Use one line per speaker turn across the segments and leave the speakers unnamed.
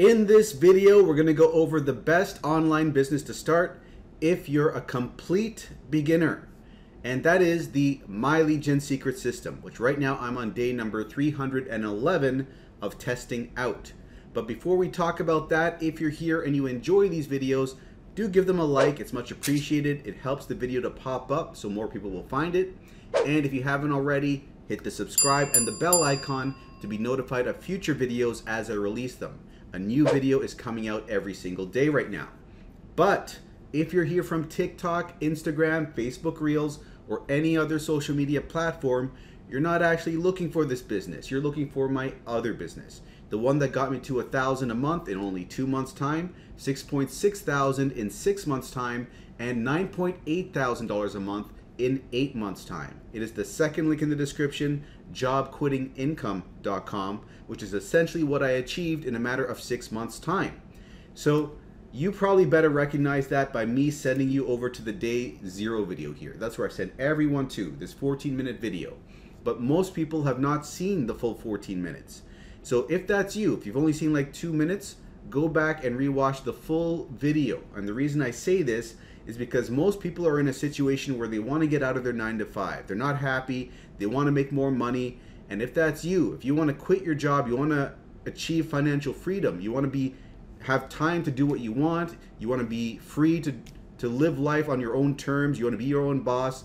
In this video, we're gonna go over the best online business to start if you're a complete beginner. And that is the My Lead Gen Secret System, which right now I'm on day number 311 of testing out. But before we talk about that, if you're here and you enjoy these videos, do give them a like. It's much appreciated. It helps the video to pop up so more people will find it. And if you haven't already, hit the subscribe and the bell icon to be notified of future videos as I release them. A new video is coming out every single day right now. But if you're here from TikTok, Instagram, Facebook Reels, or any other social media platform, you're not actually looking for this business. You're looking for my other business. The one that got me to a thousand a month in only two months time, 6.6 thousand in six months time, and 9.8 thousand dollars a month in eight months time. It is the second link in the description, jobquittingincome.com, which is essentially what I achieved in a matter of six months time. So you probably better recognize that by me sending you over to the day zero video here. That's where I send everyone to, this 14 minute video. But most people have not seen the full 14 minutes. So if that's you, if you've only seen like two minutes, go back and rewatch the full video. And the reason I say this is because most people are in a situation where they want to get out of their nine to five. They're not happy, they want to make more money. And if that's you, if you want to quit your job, you want to achieve financial freedom, you want to be have time to do what you want, you want to be free to to live life on your own terms, you want to be your own boss.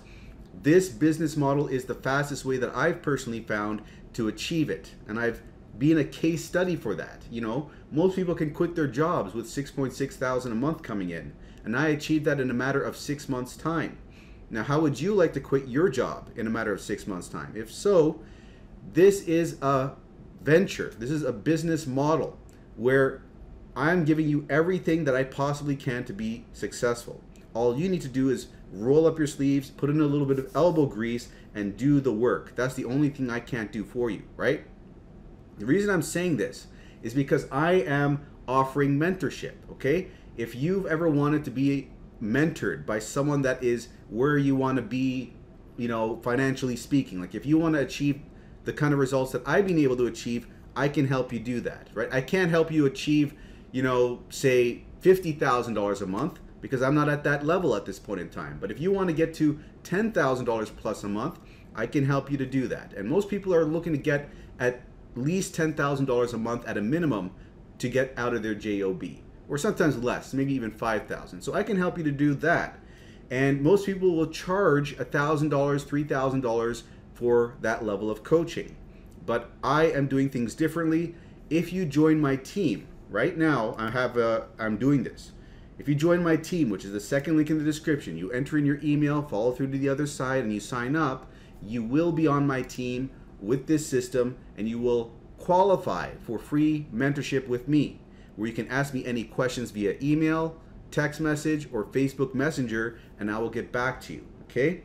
This business model is the fastest way that I've personally found to achieve it. And I've been a case study for that. You know, most people can quit their jobs with 6.6 thousand a month coming in and I achieved that in a matter of six months' time. Now, how would you like to quit your job in a matter of six months' time? If so, this is a venture, this is a business model where I'm giving you everything that I possibly can to be successful. All you need to do is roll up your sleeves, put in a little bit of elbow grease, and do the work. That's the only thing I can't do for you, right? The reason I'm saying this is because I am offering mentorship, okay? If you've ever wanted to be mentored by someone that is where you want to be, you know, financially speaking, like if you want to achieve the kind of results that I've been able to achieve, I can help you do that, right? I can't help you achieve, you know, say $50,000 a month because I'm not at that level at this point in time. But if you want to get to $10,000 plus a month, I can help you to do that. And most people are looking to get at least $10,000 a month at a minimum to get out of their JOB or sometimes less, maybe even 5000 So I can help you to do that. And most people will charge $1,000, $3,000 for that level of coaching. But I am doing things differently. If you join my team, right now I have a, I'm doing this. If you join my team, which is the second link in the description, you enter in your email, follow through to the other side, and you sign up, you will be on my team with this system and you will qualify for free mentorship with me where you can ask me any questions via email, text message, or Facebook Messenger, and I will get back to you. Okay?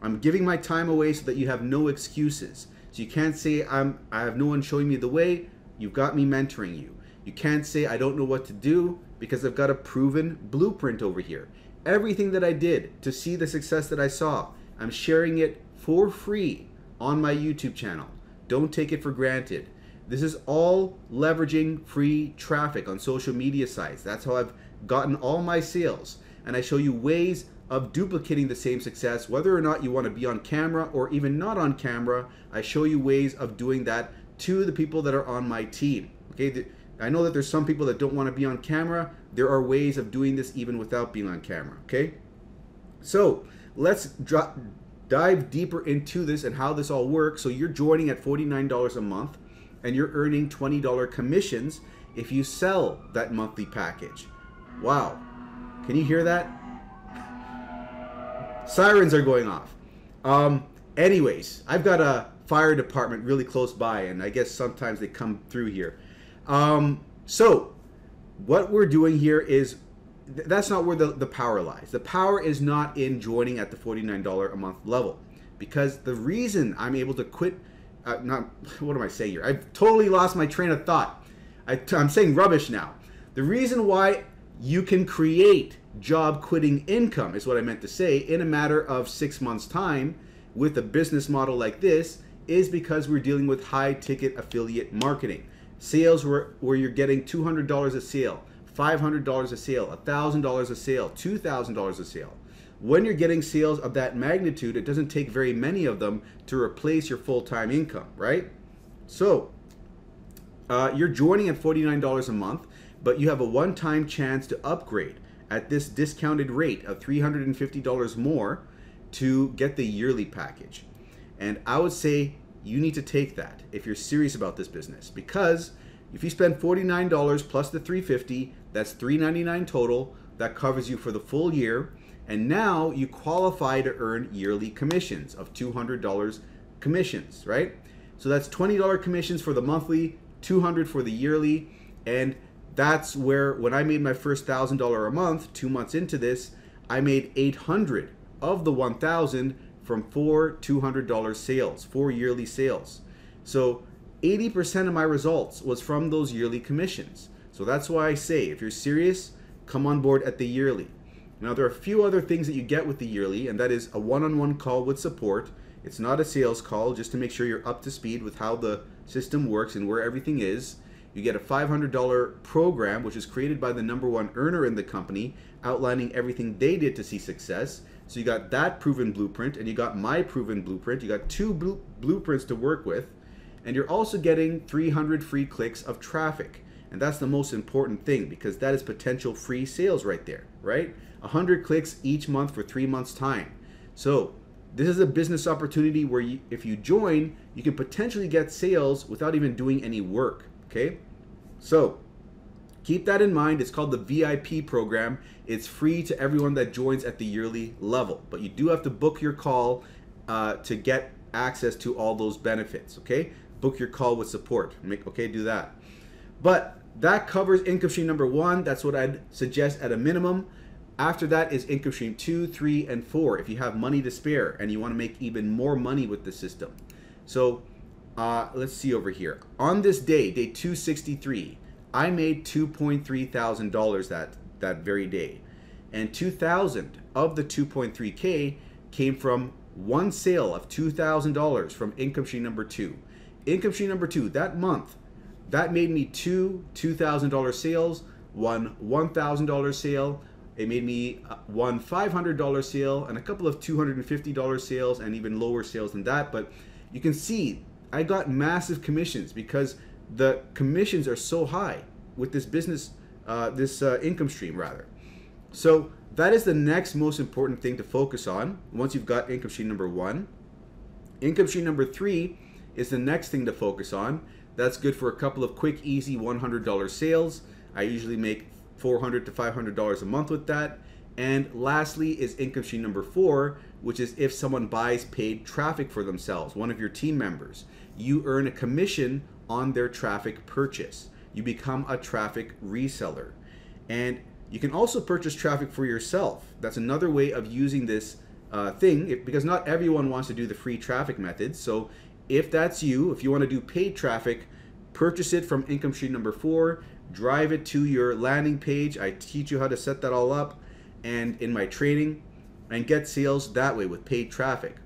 I'm giving my time away so that you have no excuses. So you can't say I'm I have no one showing me the way. You've got me mentoring you. You can't say I don't know what to do because I've got a proven blueprint over here. Everything that I did to see the success that I saw, I'm sharing it for free on my YouTube channel. Don't take it for granted. This is all leveraging free traffic on social media sites. That's how I've gotten all my sales. And I show you ways of duplicating the same success, whether or not you want to be on camera or even not on camera. I show you ways of doing that to the people that are on my team. Okay, I know that there's some people that don't want to be on camera. There are ways of doing this even without being on camera. Okay, so let's drop, dive deeper into this and how this all works. So you're joining at $49 a month and you're earning $20 commissions if you sell that monthly package. Wow. Can you hear that? Sirens are going off. Um, anyways, I've got a fire department really close by, and I guess sometimes they come through here. Um, so, what we're doing here is that's not where the, the power lies. The power is not in joining at the $49 a month level because the reason I'm able to quit uh, not what am I saying here? I've totally lost my train of thought. I, I'm saying rubbish now. The reason why you can create job quitting income is what I meant to say in a matter of six months' time with a business model like this is because we're dealing with high ticket affiliate marketing. sales where, where you're getting $200 a sale, $500 a sale, $1,000 a sale, $2,000 a sale. When you're getting sales of that magnitude, it doesn't take very many of them to replace your full time income, right? So, uh, you're joining at $49 a month, but you have a one time chance to upgrade at this discounted rate of $350 more to get the yearly package. And I would say you need to take that if you're serious about this business because if you spend $49 plus the 350, that's 399 total. That covers you for the full year. And now you qualify to earn yearly commissions of $200 commissions, right? So that's $20 commissions for the monthly, 200 for the yearly, and that's where when I made my first $1000 a month, 2 months into this, I made 800 of the 1000 from four $200 sales, four yearly sales. So 80% of my results was from those yearly commissions. So that's why I say if you're serious, come on board at the yearly. Now there are a few other things that you get with the yearly and that is a one-on-one call with support. It's not a sales call just to make sure you're up to speed with how the system works and where everything is. You get a $500 program which is created by the number one earner in the company outlining everything they did to see success. So you got that proven blueprint and you got my proven blueprint. You got two blue blueprints to work with and you're also getting 300 free clicks of traffic. And that's the most important thing because that is potential free sales right there, right? 100 clicks each month for three months' time. So this is a business opportunity where you, if you join, you can potentially get sales without even doing any work. Okay, so keep that in mind. It's called the VIP program. It's free to everyone that joins at the yearly level, but you do have to book your call uh, to get access to all those benefits. Okay, book your call with support. Okay, do that. But that covers income stream number one. That's what I'd suggest at a minimum. After that is income stream two, three, and four if you have money to spare and you want to make even more money with the system. So uh, let's see over here. On this day, day 263, I made $2.3 thousand that that very day, and 2,000 of the 2.3k came from one sale of $2,000 from income stream number two. Income stream number two that month, that made me two $2,000 sales, one $1,000 sale, it made me uh, one $500 sale and a couple of $250 sales and even lower sales than that. But you can see I got massive commissions because the commissions are so high with this business, uh, this uh, income stream rather. So that is the next most important thing to focus on once you've got income stream number one. Income stream number three is the next thing to focus on. That's good for a couple of quick, easy $100 sales. I usually make $400 to $500 a month with that. And lastly is income stream number four, which is if someone buys paid traffic for themselves, one of your team members, you earn a commission on their traffic purchase. You become a traffic reseller. And you can also purchase traffic for yourself. That's another way of using this uh, thing because not everyone wants to do the free traffic method. So if that's you, if you want to do paid traffic, purchase it from income stream number four drive it to your landing page. I teach you how to set that all up and in my training and get sales that way with paid traffic.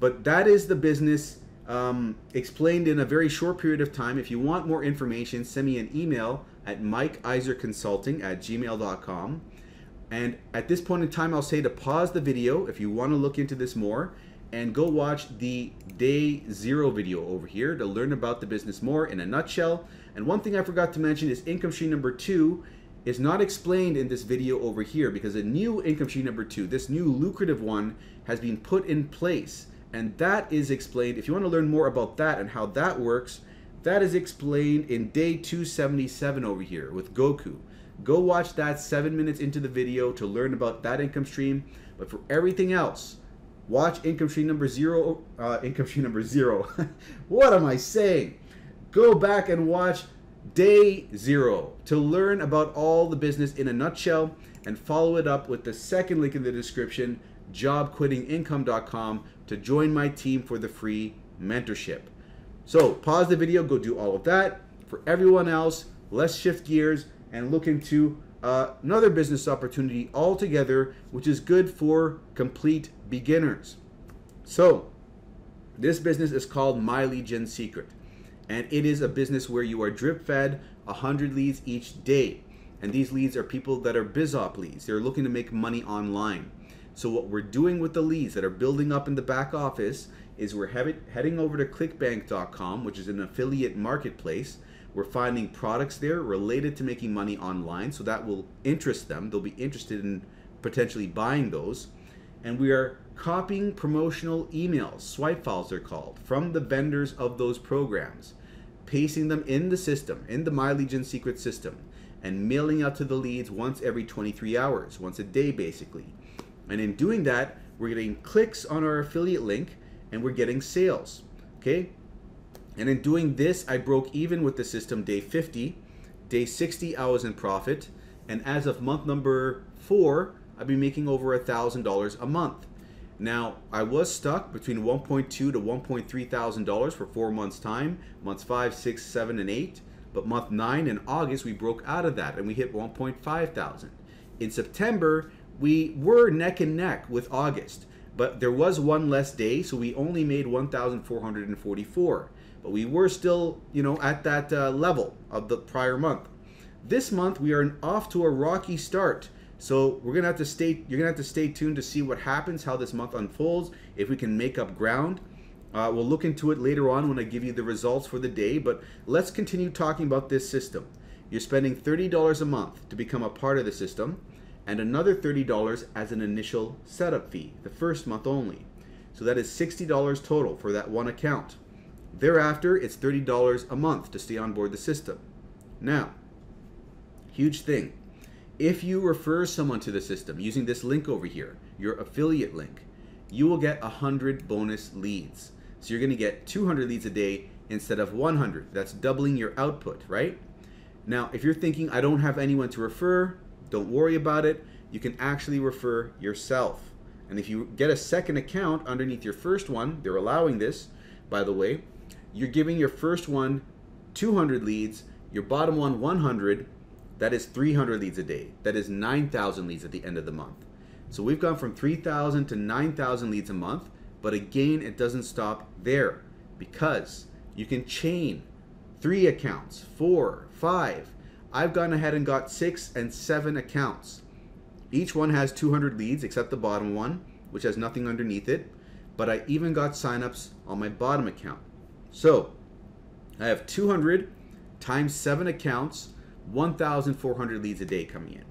But that is the business um, explained in a very short period of time. If you want more information, send me an email at mikeiserconsulting at gmail.com. And at this point in time, I'll say to pause the video if you want to look into this more and go watch the day zero video over here to learn about the business more in a nutshell. And one thing I forgot to mention is income stream number two is not explained in this video over here because a new income stream number two, this new lucrative one, has been put in place. And that is explained, if you want to learn more about that and how that works, that is explained in day 277 over here with Goku. Go watch that seven minutes into the video to learn about that income stream. But for everything else, Watch income stream number zero. Uh, income stream number zero. what am I saying? Go back and watch day zero to learn about all the business in a nutshell and follow it up with the second link in the description jobquittingincome.com to join my team for the free mentorship. So pause the video, go do all of that. For everyone else, let's shift gears and look into uh, another business opportunity altogether, which is good for complete beginners. So, this business is called My Gen Secret. And it is a business where you are drip fed 100 leads each day. And these leads are people that are BizOp leads. They're looking to make money online. So what we're doing with the leads that are building up in the back office is we're heading over to clickbank.com, which is an affiliate marketplace. We're finding products there related to making money online, so that will interest them. They'll be interested in potentially buying those. And we are copying promotional emails, swipe files they're called, from the vendors of those programs, pasting them in the system, in the My Lead Gen secret system, and mailing out to the leads once every 23 hours, once a day basically. And in doing that, we're getting clicks on our affiliate link and we're getting sales. Okay? And in doing this, I broke even with the system day 50, day 60, I was in profit, and as of month number four, I've been making over a thousand dollars a month. Now, I was stuck between 1.2 to 1.3 thousand dollars for four months' time, months five, six, seven, and eight. But month nine in August, we broke out of that and we hit 1.5 thousand. In September, we were neck and neck with August, but there was one less day, so we only made 1,444. But we were still, you know, at that uh, level of the prior month. This month we are off to a rocky start. So we're gonna have to stay. You're gonna have to stay tuned to see what happens, how this month unfolds, if we can make up ground. Uh, we'll look into it later on when I give you the results for the day. But let's continue talking about this system. You're spending $30 a month to become a part of the system and another $30 as an initial setup fee, the first month only. So that is $60 total for that one account. Thereafter, it's $30 a month to stay on board the system. Now, huge thing. If you refer someone to the system using this link over here, your affiliate link, you will get 100 bonus leads. So you're going to get 200 leads a day instead of 100. That's doubling your output, right? Now, if you're thinking, I don't have anyone to refer, don't worry about it. You can actually refer yourself. And if you get a second account underneath your first one, they're allowing this, by the way, you're giving your first one 200 leads, your bottom one 100, that is 300 leads a day. That is 9,000 leads at the end of the month. So we've gone from 3,000 to 9,000 leads a month, but again, it doesn't stop there because you can chain three accounts, four, five, I've gone ahead and got six and seven accounts. Each one has 200 leads except the bottom one, which has nothing underneath it. But I even got signups on my bottom account. So I have 200 times seven accounts, 1,400 leads a day coming in.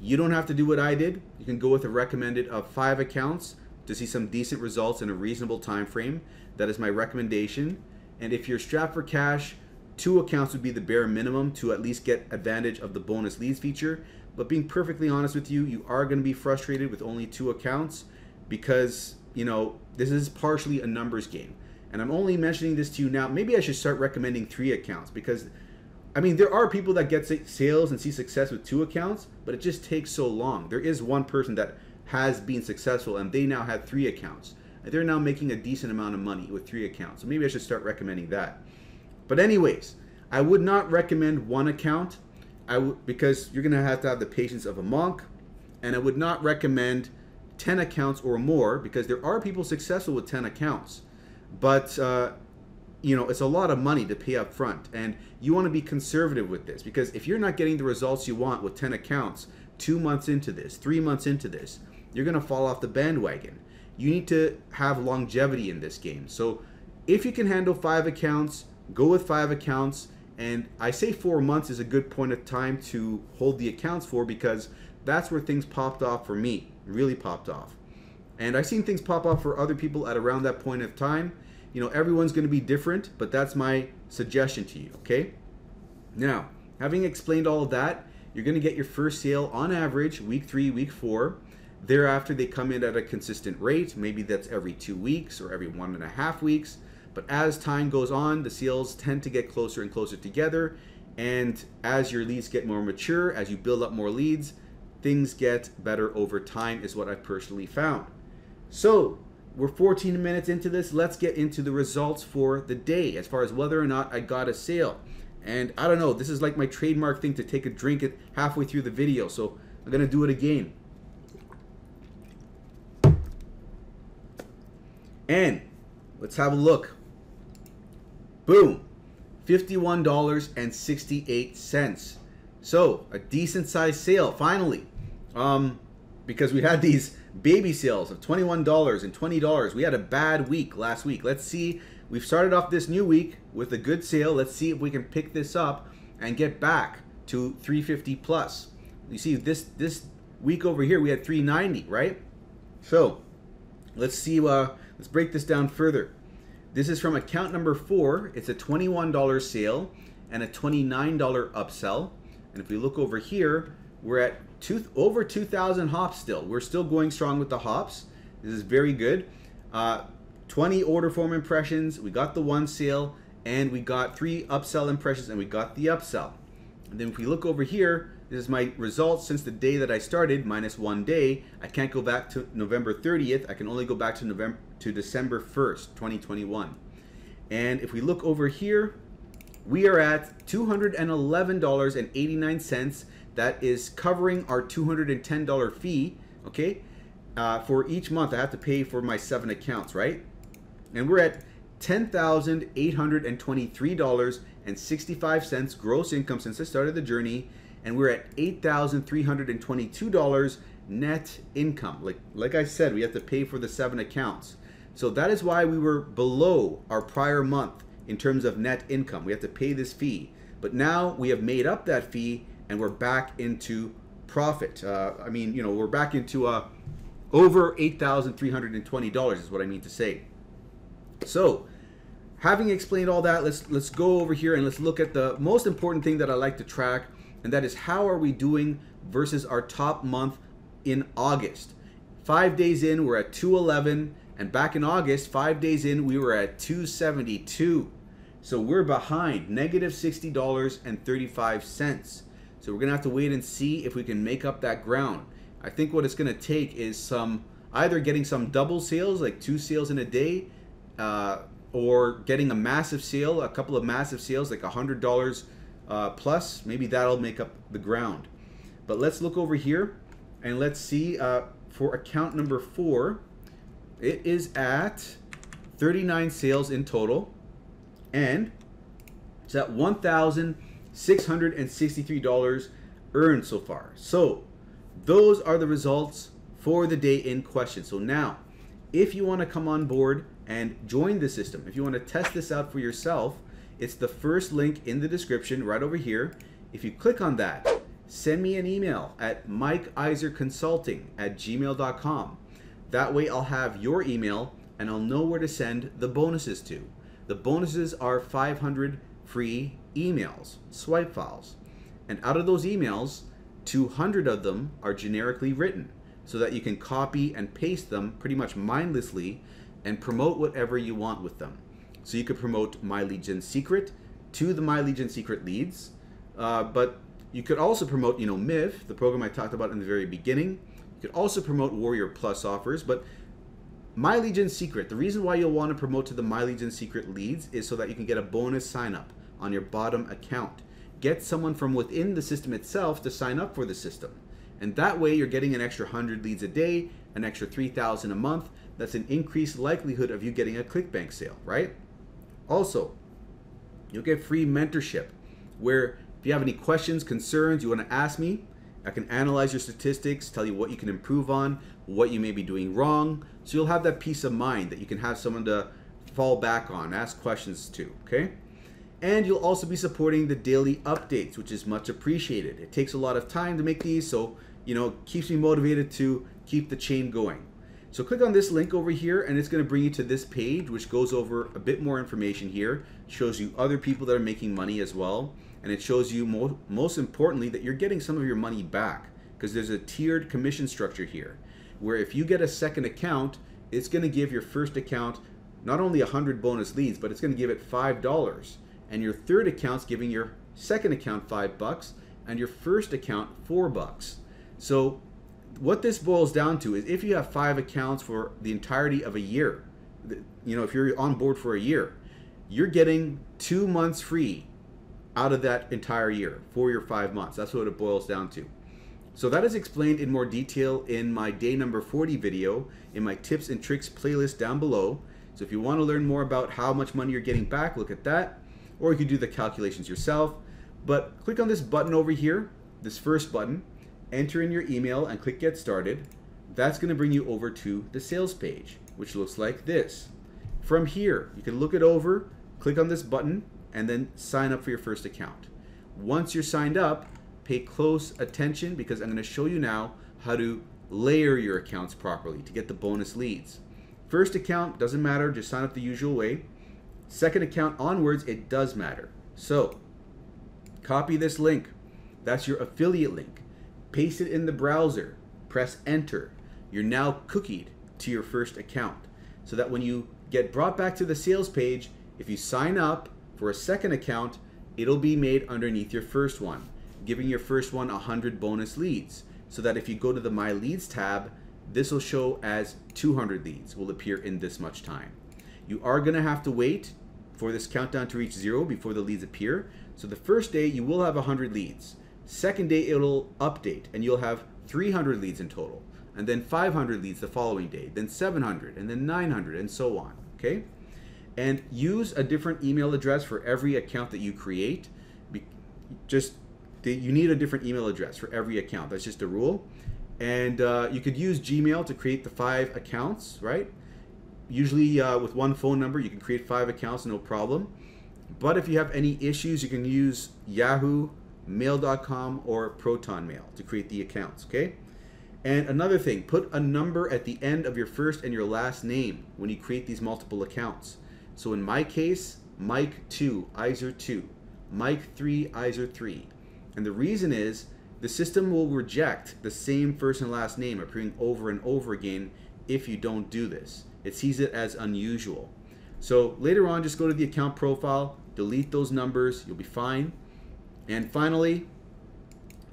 You don't have to do what I did. You can go with a recommended of five accounts to see some decent results in a reasonable time frame. That is my recommendation. And if you're strapped for cash, Two accounts would be the bare minimum to at least get advantage of the bonus leads feature. But being perfectly honest with you, you are going to be frustrated with only two accounts because, you know, this is partially a numbers game. And I'm only mentioning this to you now. Maybe I should start recommending three accounts because, I mean, there are people that get sales and see success with two accounts, but it just takes so long. There is one person that has been successful and they now have three accounts. They're now making a decent amount of money with three accounts. So maybe I should start recommending that. But anyways, I would not recommend one account. I w- because you're gonna have to have the patience of a monk, and I would not recommend 10 accounts or more because there are people successful with 10 accounts, but uh, you know it's a lot of money to pay up front, and you want to be conservative with this because if you're not getting the results you want with 10 accounts, two months into this, three months into this, you're gonna fall off the bandwagon. You need to have longevity in this game. So if you can handle five accounts, go with five accounts and i say four months is a good point of time to hold the accounts for because that's where things popped off for me really popped off and i've seen things pop off for other people at around that point of time you know everyone's going to be different but that's my suggestion to you okay now having explained all of that you're going to get your first sale on average week three week four thereafter they come in at a consistent rate maybe that's every two weeks or every one and a half weeks but as time goes on, the seals tend to get closer and closer together. And as your leads get more mature, as you build up more leads, things get better over time, is what I've personally found. So, we're 14 minutes into this. Let's get into the results for the day as far as whether or not I got a sale. And I don't know, this is like my trademark thing to take a drink at halfway through the video. So, I'm going to do it again. And let's have a look Boom. $51.68. So, a decent sized sale finally. Um, because we had these baby sales of $21 and $20. We had a bad week last week. Let's see. We've started off this new week with a good sale. Let's see if we can pick this up and get back to 350 plus. You see this this week over here we had 390, right? So, let's see uh let's break this down further. This is from account number 4. It's a $21 sale and a $29 upsell. And if we look over here, we're at two, over 2,000 hops still. We're still going strong with the hops. This is very good. Uh, 20 order form impressions. We got the one sale and we got three upsell impressions and we got the upsell. And then if we look over here, this is my results since the day that I started, minus one day. I can't go back to November 30th. I can only go back to November to December 1st, 2021. And if we look over here, we are at $211.89 that is covering our $210 fee, okay? Uh, for each month, I have to pay for my seven accounts, right? And we're at $10,823.65 gross income since I started the journey, and we're at $8,322 net income. Like like I said, we have to pay for the seven accounts. So that is why we were below our prior month in terms of net income. We have to pay this fee. But now we have made up that fee and we're back into profit. Uh, I mean, you know, we're back into uh, over $8,320 is what I mean to say. So, having explained all that, let's let's go over here and let's look at the most important thing that I like to track, and that is how are we doing versus our top month in August. Five days in, we're at 211, and back in August, five days in, we were at 272. So we're behind, negative $60.35. So we're gonna have to wait and see if we can make up that ground. I think what it's gonna take is some either getting some double sales, like two sales in a day, uh, or getting a massive sale, a couple of massive sales, like a hundred dollars uh, plus. Maybe that'll make up the ground. But let's look over here and let's see uh, for account number four. It is at 39 sales in total, and it's at 1,000. $663 earned so far. So those are the results for the day in question. So now, if you want to come on board and join the system, if you want to test this out for yourself, it's the first link in the description right over here. If you click on that, send me an email at mikeiserconsulting at gmail.com. That way I'll have your email and I'll know where to send the bonuses to. The bonuses are 500 free emails, swipe files. And out of those emails, 200 of them are generically written so that you can copy and paste them pretty much mindlessly and promote whatever you want with them. So you could promote My Lead Gen Secret to the My Lead Gen Secret leads, uh, but you could also promote, you know, MIV, the program I talked about in the very beginning. You could also promote Warrior Plus offers, but My Lead Gen Secret, the reason why you'll want to promote to the My Lead Gen Secret leads is so that you can get a bonus sign up on your bottom account. Get someone from within the system itself to sign up for the system. And that way you're getting an extra 100 leads a day, an extra 3,000 a month. That's an increased likelihood of you getting a ClickBank sale, right? Also, you'll get free mentorship where if you have any questions, concerns, you want to ask me, I can analyze your statistics, tell you what you can improve on, what you may be doing wrong. So you'll have that peace of mind that you can have someone to fall back on, ask questions to, okay? And you'll also be supporting the daily updates, which is much appreciated. It takes a lot of time to make these, so you know, keeps me motivated to keep the chain going. So click on this link over here and it's going to bring you to this page which goes over a bit more information here. Shows you other people that are making money as well and it shows you mo most importantly that you're getting some of your money back because there's a tiered commission structure here where if you get a second account it's going to give your first account not only 100 bonus leads but it's going to give it $5 and your third account's giving your second account five bucks and your first account four bucks. So what this boils down to is if you have five accounts for the entirety of a year, you know, if you're on board for a year, you're getting two months free out of that entire year for your five months. That's what it boils down to. So that is explained in more detail in my day number 40 video in my tips and tricks playlist down below. So if you want to learn more about how much money you're getting back, look at that. or you can do the calculations yourself. But click on this button over here, this first button, enter in your email and click get started. That's going to bring you over to the sales page, which looks like this. From here, you can look it over, click on this button, and then sign up for your first account. Once you're signed up, pay close attention because I'm going to show you now how to layer your accounts properly to get the bonus leads. First account doesn't matter, just sign up the usual way. Second account onwards, it does matter. So, copy this link. That's your affiliate link. Paste it in the browser. Press enter. You're now cookied to your first account. So that when you get brought back to the sales page, if you sign up for a second account, it'll be made underneath your first one, giving your first one 100 bonus leads. So that if you go to the My Leads tab, this will show as 200 leads will appear in this much time. You are going to have to wait for this countdown to reach zero before the leads appear. So the first day you will have 100 leads. Second day it'll update and you'll have 300 leads in total. And then 500 leads the following day, then 700, and then 900, and so on. Okay? And use a different email address for every account that you create. Just you need a different email address for every account. That's just a rule. And uh, you could use Gmail to create the five accounts, right? Usually uh, with one phone number, you can create five accounts, no problem. But if you have any issues, you can use Yahoo, Mail.com, or Proton Mail to create the accounts, okay? And another thing, put a number at the end of your first and your last name when you create these multiple accounts. So in my case, Mike2, Iser2, Mike3, Iser3. And the reason is the system will reject the same first and last name appearing over and over again if you don't do this. It sees it as unusual. So later on, just go to the account profile, delete those numbers, you'll be fine. And finally,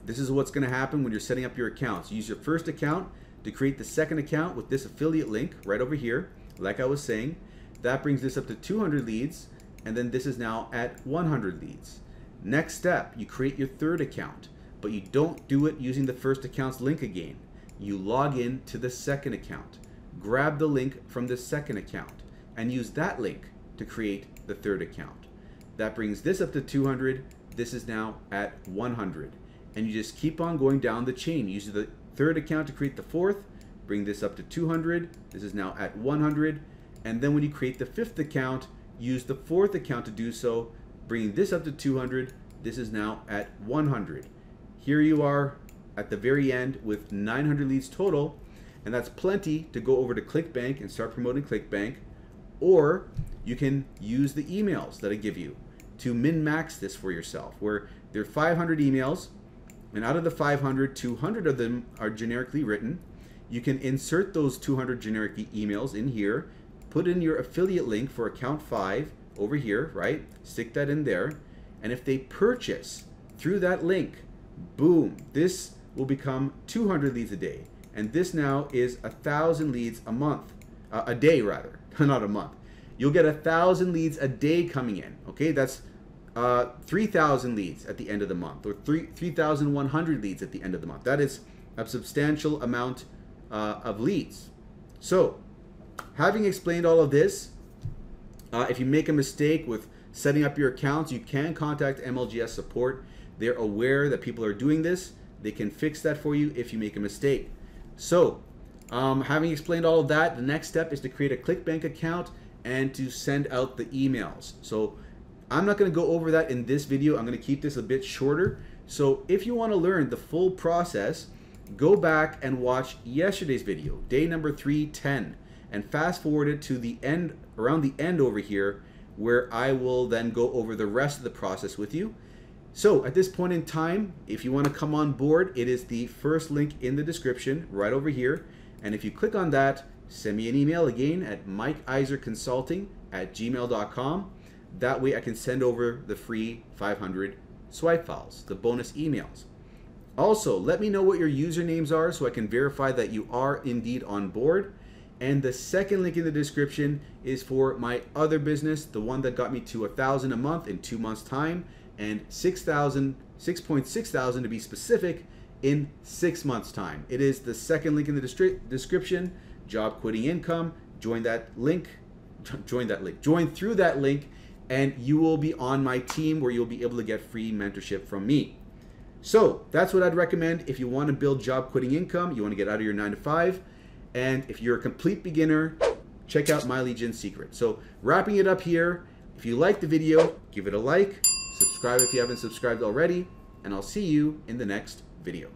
this is what's going to happen when you're setting up your accounts. Use your first account to create the second account with this affiliate link right over here, like I was saying. That brings this up to 200 leads, and then this is now at 100 leads. Next step, you create your third account, but you don't do it using the first account's link again. You log in to the second account, grab the link from the second account, and use that link to create the third account. That brings this up to 200. This is now at 100. And you just keep on going down the chain. Use the third account to create the fourth, bring this up to 200. This is now at 100. And then when you create the fifth account, use the fourth account to do so, bringing this up to 200. This is now at 100. Here you are at the very end with 900 leads total, and that's plenty to go over to ClickBank and start promoting ClickBank. Or you can use the emails that I give you to min-max this for yourself, where there are 500 emails, and out of the 500, 200 of them are generically written. You can insert those 200 generic emails in here, put in your affiliate link for account 5 over here, right? Stick that in there. And if they purchase through that link, boom, this will become 200 leads a day. And this now is a thousand leads a month, uh, a day rather, not a month. You'll get a thousand leads a day coming in. Okay, that's uh, 3,000 leads at the end of the month, or 3,100 leads at the end of the month. That is a substantial amount uh, of leads. So, having explained all of this, uh, if you make a mistake with setting up your accounts, you can contact MLGS support. They're aware that people are doing this. They can fix that for you if you make a mistake. So, um, having explained all of that, the next step is to create a ClickBank account and to send out the emails. So, I'm not going to go over that in this video. I'm going to keep this a bit shorter. So, if you want to learn the full process, go back and watch yesterday's video, day number 310, and fast forward it to the end, around the end over here, where I will then go over the rest of the process with you. So at this point in time, if you want to come on board, it is the first link in the description right over here. And if you click on that, send me an email again at mikeiserconsulting at gmail.com. That way I can send over the free 500 swipe files, the bonus emails. Also, let me know what your usernames are so I can verify that you are indeed on board. And the second link in the description is for my other business, the one that got me to a thousand a month in two months time and 6,000, 6.6 thousand to be specific in six months time. It is the second link in the description, job quitting income. Join that link, join that link, join through that link and you will be on my team where you'll be able to get free mentorship from me. So that's what I'd recommend if you want to build job quitting income, you want to get out of your nine to five. And if you're a complete beginner, check out My Gen Secret. So wrapping it up here, if you like the video, give it a like, subscribe if you haven't subscribed already, and I'll see you in the next video.